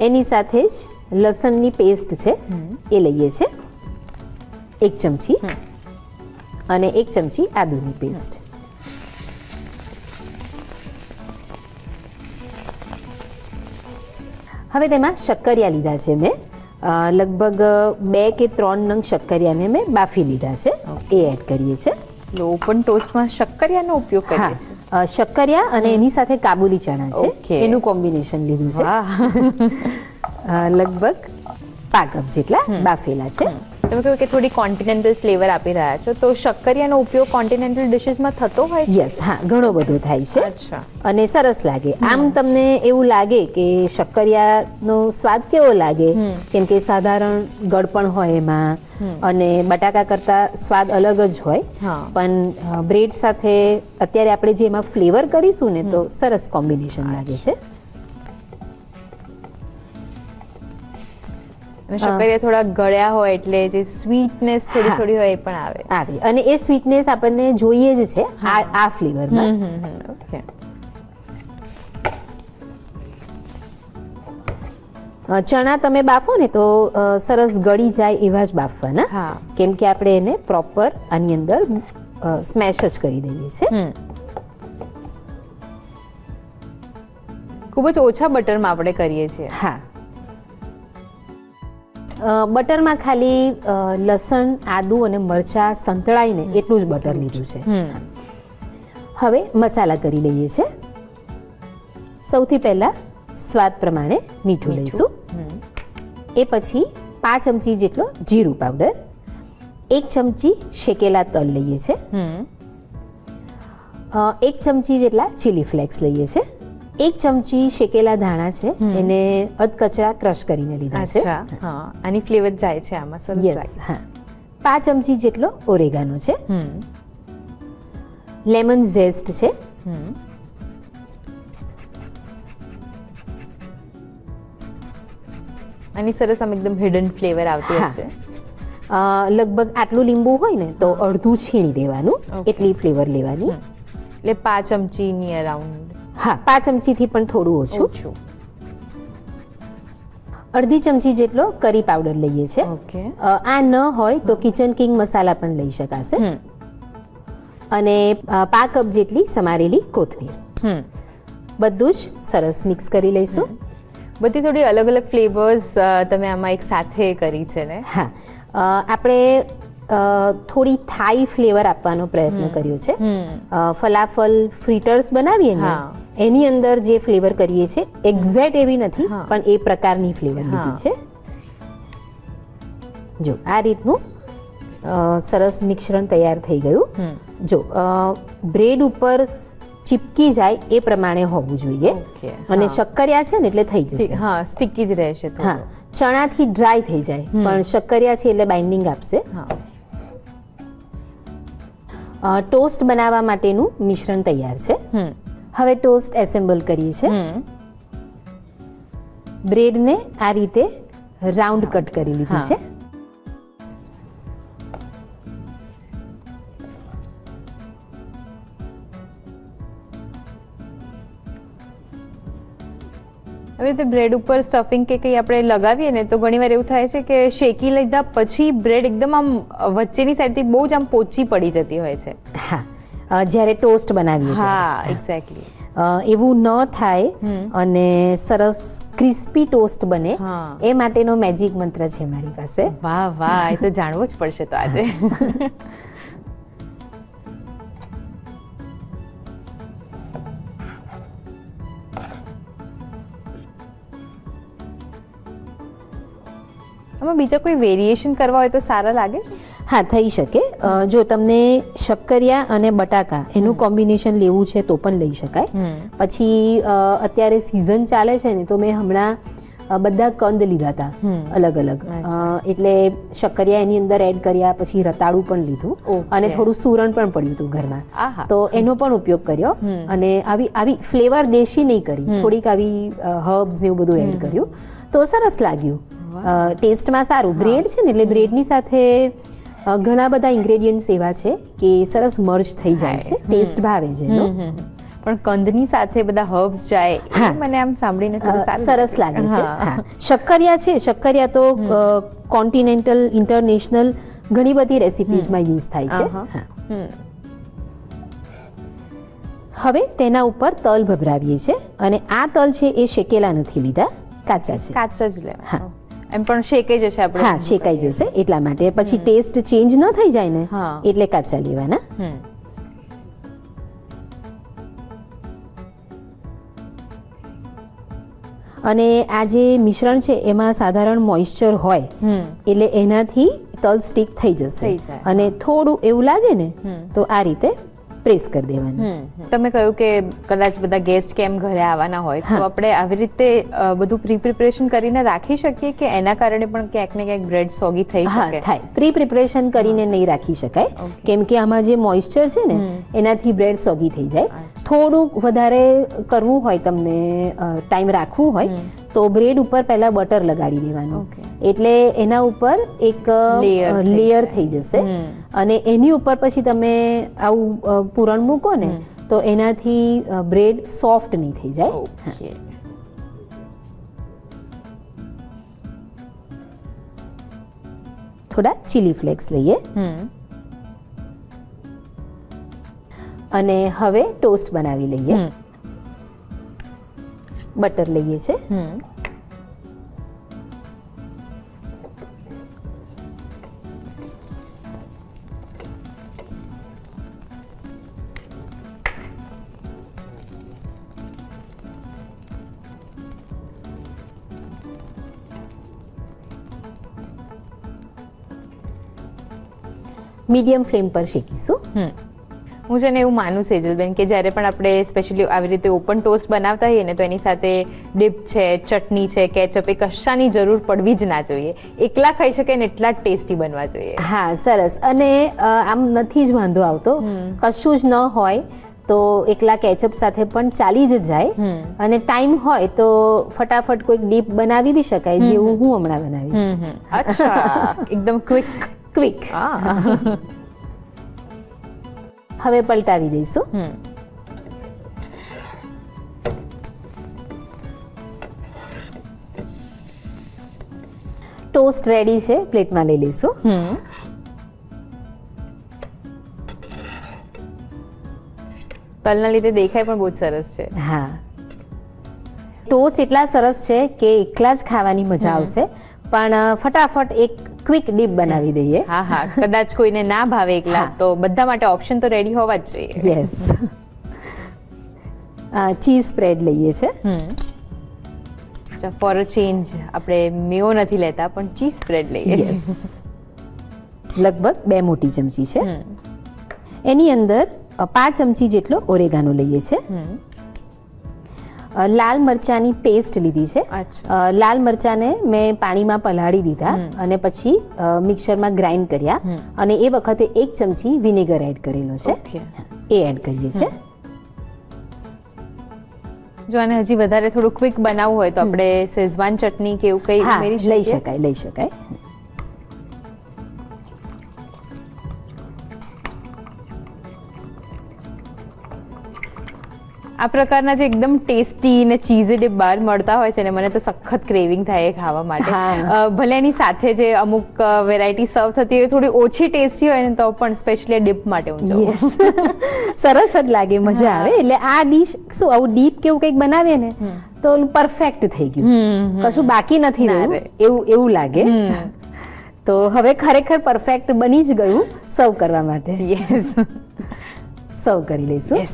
એની સાથે જ લસણની પેસ્ટ છે એ લઈએ છે એક ચમચી. અને એક ચમચી આદુની પેસ્ટ હવે તેમાં શક્કરિયા લીધા છે મેં. લગભગ બે કે ત્રણ નંગ શક્કરિયાને મેં બાફી લીધા છે. એ એડ કરીએ છીએ. એટલે ઓપન ટોસ્ટમાં શક્કરિયાનો ઉપયોગ કરીએ છીએ. શક્કરિયા અને એની સાથે કાબુલી ચણા છે. એનું કોમ્બિનેશન લીધું છે. લગભગ પાકપ કપ જેટલા બાફેલા છે. તમે કહ્યું કે થોડી કોન્ટિનેન્ટલ ફ્લેવર આપી રહ્યા છો. તો શક્કરિયાનો ઉપયોગ કોન્ટિનેન્ટલ ડિશિસમાં થતો હોય છે? યસ હા ઘણો બધો થાય છે. અચ્છા. અને સરસ લાગે. આમ તમને એવું લાગે કે શક્કરિયાનો સ્વાદ કેવો લાગે? કેમ કે સાધારણ ગળપણ હોય એમાં. અને બટાકા કરતા સ્વાદ અલગ જ હોય. પણ બ્રેડ સાથે અત્યારે આપણે જે એમાં ફ્લેવર કરીશું ને તો સરસ કોમ્બિનેશન લાગે છે. અને શક્કરિયા થોડા ગળ્યા હોય એટલે જે સ્વીટનેસ થોડી થોડી હોય એ પણ આવે. આવે. અને એ સ્વીટનેસ આપણને જોઈએ જ છે આ આ ફ્લેવરમાં ચણા તમે બાફો ને તો સરસ ગળી જાય એવા જ બાફવાના. કેમ કે આપણે એને પ્રોપર આની અંદર સ્મેશ જ કરી દઈએ છીએ. ખૂબ જ ઓછા બટરમાં આપણે કરીએ છીએ. હા. બટરમાં ખાલી લસણ આદુ અને મરચા સંતળાઈને એટલું જ બટર લીધું છે. હવે મસાલા કરી લઈએ છીએ. સૌથી પહેલા સ્વાદ પ્રમાણે મીઠું લઈશું. એ પછી પાંચ ચમચી જેટલો જીરું પાવડર. એક ચમચી શેકેલા તલ લઈએ છીએ એક ચમચી જેટલા ચીલી ફ્લેક્સ લઈએ છીએ એક ચમચી શેકેલા ધાણા છે એને અધકચરા ક્રશ કરીને લીધા છે. આની ફ્લેવર જાય છે આમાં સરસ હા. પાંચ ચમચી જેટલો ઓરેગાનો છે. લેમન ઝેસ્ટ છે. આની સરસ આમ એકદમ હિડન ફ્લેવર આવતી. હશે. અ, લગભગ આટલું લીંબુ હોય ને તો અડધું છીણી દેવાનું. એટલી ફ્લેવર લેવાની. એટલે પાંચ ચમચીની અરાઉન્ડ હા પાંચ ચમચીથી પણ થોડું ઓછું. અડધી ચમચી જેટલો કરી પાવડર લઈએ છે. ઓકે. આ ન હોય તો કિચન કિંગ મસાલા પણ લઈ શકાશે. અને પા કપ જેટલી સમારેલી કોથમીર. બધું જ સરસ મિક્સ કરી લઈશું. બધી થોડી અલગ અલગ ફ્લેવર્સ તમે આમાં એક સાથે કરી છે ને? હા. આપણે થોડી થાઈ ફ્લેવર આપવાનો પ્રયત્ન કર્યો છે. ફલાફલ ફ્રીટર્સ બનાવીએ ને. એની અંદર જે ફ્લેવર કરીએ છીએ એક્ઝેક્ટ એવી નથી પણ એ પ્રકારની ફ્લેવર લીધી છે. જો આ રીતનું સરસ મિશ્રણ તૈયાર થઈ ગયું. જો બ્રેડ ઉપર ચીપકી જાય એ પ્રમાણે હોવું જોઈએ. અને. શક્કરિયા છે ને એટલે થઈ જશે. હા સ્ટીકી જ રહેશે હા ચણાથી ડ્રાય થઈ જાય પણ શક્કરિયા છે એટલે બાઇન્ડિંગ આપશે. હા. ટોસ્ટ બનાવવા માટેનું મિશ્રણ તૈયાર છે. હવે ટોસ્ટ એસેમ્બલ કરીએ છીએ. બ્રેડને આ રીતે રાઉન્ડ કટ કરી લીધી છે. હવે તે બ્રેડ ઉપર સ્ટફિંગ કે કંઈ આપણે લગાવીએ ને તો ઘણીવાર એવું થાય છે કે શેકી લીધા પછી બ્રેડ એકદમ આમ વચ્ચેની સાઈડથી બહુ જ આમ પોચી પડી જતી હોય છે. હા. જ્યારે ટોસ્ટ બનાવીએ હા એક્ઝેક્ટલી એવું ન થાય અને સરસ ક્રિસ્પી ટોસ્ટ બને. એ માટેનો મેજિક મંત્ર છે મારી પાસે. વાહ વાહ એ તો જાણવું જ પડશે તો આજે. આમાં બીજા કોઈ વેરિએશન કરવા હોય તો સારા લાગે? હા થઈ શકે. જો તમને શક્કરિયા અને બટાકા એનું કોમ્બિનેશન લેવું છે તો પણ લઈ શકાય. પછી અત્યારે સિઝન ચાલે છે ને તો મેં હમણાં બધા કંદ લીધા હતા. અલગ અલગ. એટલે શક્કરિયા એની અંદર એડ કર્યા પછી રતાળું પણ લીધું. અને થોડું સુરણ પણ પડ્યું હતું ઘરમાં. તો એનો પણ ઉપયોગ કર્યો. અને આવી આવી ફ્લેવર દેશી નહીં કરી. થોડીક આવી હર્બ્સ ને એવું બધું એડ કર્યું. તો સરસ લાગ્યું. ટેસ્ટમાં સારું. બ્રેડ છે ને એટલે બ્રેડની સાથે ઘણા બધા ઇન્ગ્રેડિયન્ટ્સ એવા છે કે સરસ મર્જ થઈ જાય છે. ટેસ્ટ ભાવે છે. પણ કંદની સાથે બધા હર્બ્સ જાય મને આમ સાંભળીને સરસ લાગે છે. શક્કરિયા છે. શક્કરિયા તો કોન્ટિનેન્ટલ ઇન્ટરનેશનલ ઘણી બધી રેસિપીઝમાં યુઝ થાય છે. હવે તેના ઉપર તલ ભભરાવીએ છે અને આ તલ છે એ શેકેલા નથી લીધા. કાચા છે. કાચા જ લેવા. એમ પણ શેકાઈ જશે આપણે. હા શેકાઈ જશે એટલા માટે. પછી ટેસ્ટ ચેન્જ ન થઈ જાય ને એટલે કાચા લેવાના. અને આ જે મિશ્રણ છે એમાં સાધારણ મોઇશ્ચર હોય. એટલે એનાથી તલ સ્ટીક થઈ જશે. અને થોડું એવું લાગે ને તો આ રીતે પ્રેસ કરી દેવાનું. તમે કહ્યું કે કદાચ બધા ગેસ્ટ કેમ ઘરે આવવાના હોય તો આપણે આવી રીતે બધું પ્રી પ્રિપરેશન કરીને રાખી શકીએ કે એના કારણે પણ ક્યાંક ને ક્યાંક બ્રેડ સોગી થઈ શકે? થાય. પ્રી પ્રિપરેશન કરીને નહીં રાખી શકાય. કેમ કે આમાં જે મોઇશ્ચર છે ને એનાથી બ્રેડ સોગી થઈ જાય. થોડુંક વધારે કરવું હોય તમને ટાઈમ રાખવું હોય તો બ્રેડ ઉપર પહેલા બટર લગાડી દેવાનું. એટલે એના ઉપર એક લેયર. થઈ જશે. અને એની ઉપર પછી તમે આવું પૂરણ મૂકો ને તો એનાથી બ્રેડ સોફ્ટ નહીં થઈ જાય. થોડા ચીલી ફ્લેક્સ લઈએ. અને હવે ટોસ્ટ બનાવી લઈએ. બટર લઈએ છે. મીડિયમ ફ્લેમ પર શેકીશું. હમ. હું છે ને એવું માનું સેજલબેન કે જ્યારે પણ આપણે સ્પેશિયલી આવી રીતે ઓપન ટોસ્ટ બનાવતા હોઈએ ને તો એની સાથે ડીપ છે ચટણી છે કેચઅપ એ કશાની જરૂર પડવી જ ના જોઈએ. એકલા ખાઈ શકે ને એટલા જ ટેસ્ટી બનવા જોઈએ. હા સરસ. અને આમ નથી જ વાંધો આવતો. કશું જ ન હોય તો એકલા કેચઅપ સાથે પણ ચાલી જ જાય. અને ટાઈમ હોય તો ફટાફટ કોઈક ડીપ બનાવી બી શકાય જેવું હું હમણાં બનાવીશ. અચ્છા. એકદમ ક્વિક ક્વિક હવે પલટાવી દઈશું. ટોસ્ટ રેડી છે પ્લેટમાં લઈ લઈશું. તલના લીધે દેખાય પણ બહુ જ સરસ છે. હા. ટોસ્ટ એટલા સરસ છે કે એકલા જ ખાવાની મજા આવશે. પણ ફટાફટ એક ક્વિક ડીપ બનાવી દઈએ. હા હા. કદાચ કોઈને ના ભાવે એકલા તો બધા માટે ઓપ્શન તો રેડી હોવા જ જોઈએ. યસ ચીઝ સ્પ્રેડ લઈએ છે. ફોર અ ચેન્જ આપણે મેયો નથી લેતા પણ ચીઝ સ્પ્રેડ લઈએ. યસ લગભગ બે મોટી ચમચી છે. એની અંદર પાંચ ચમચી જેટલો ઓરેગાનો લઈએ છે. હમ. અ, લાલ મરચાની પેસ્ટ લીધી છે. લાલ મરચાને મેં પાણીમાં પલાળી દીધા અને પછી મિક્સરમાં ગ્રાઇન્ડ કર્યા અને એ વખતે એક ચમચી વિનેગર એડ કરેલો છે. એ એડ કરીએ છે જો આને હજી વધારે થોડું ક્વિક બનાવવું હોય તો આપણે શેઝવાન ચટણી કે એવું કઈ લઈ શકાય લઈ શકાય. આ પ્રકારના જે એકદમ ટેસ્ટી ને ચીઝી ડીપ બહાર મળતા હોય છે ને મને તો સખત ક્રેવિંગ થાય એ ખાવા માટે. ભલે એની સાથે જે અમુક વેરાયટી સર્વ થતી હોય થોડી ઓછી ટેસ્ટી હોય ને તો પણ સ્પેશિયલી ડીપ માટે હું જાઉં. સરસ જ લાગે મજા આવે. એટલે આ ડીશ શું આવું ડીપ કેવું કંઈક બનાવીએ ને તો પરફેક્ટ થઈ ગયું. કશું બાકી નથી રહ્યું. એવું એવું લાગે. તો હવે ખરેખર પરફેક્ટ બની જ ગયું. સર્વ કરવા માટે. યસ સર્વ કરી લઈશું.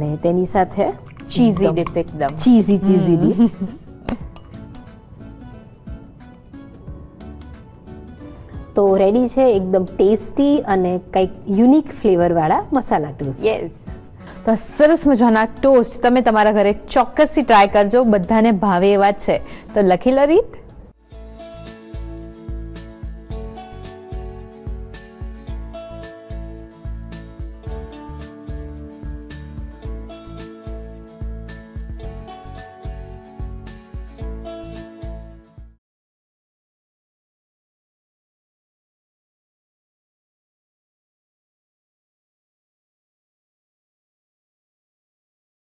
અને તેની સાથે ચીઝી ડીપ એકદમ. Cheesy cheesy dip. તો રેડી છે એકદમ ટેસ્ટી અને કંઈક યુનિક ફ્લેવર વાળા મસાલા ટોસ્ટ યસ તો સરસ મજાના ટોસ્ટ તમે તમારા ઘરે ચોક્કસથી ટ્રાય કરજો. બધાને ભાવે એવા છે. તો લખી લો રીત.